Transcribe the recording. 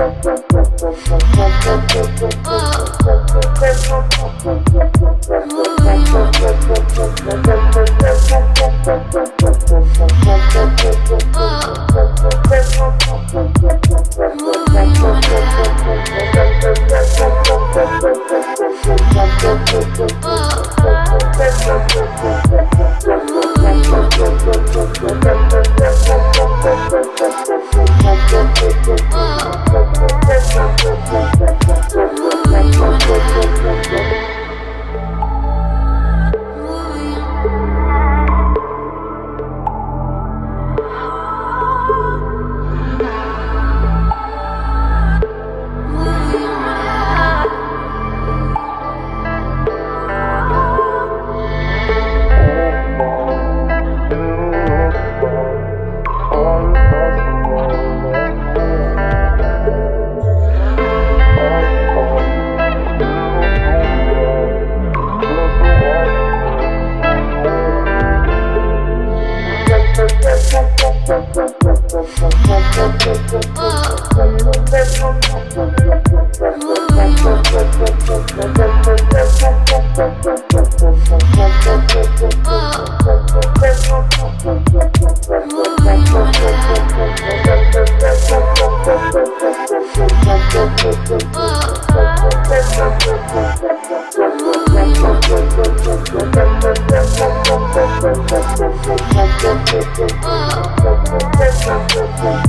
Whoa. you. Whoa. Ooh.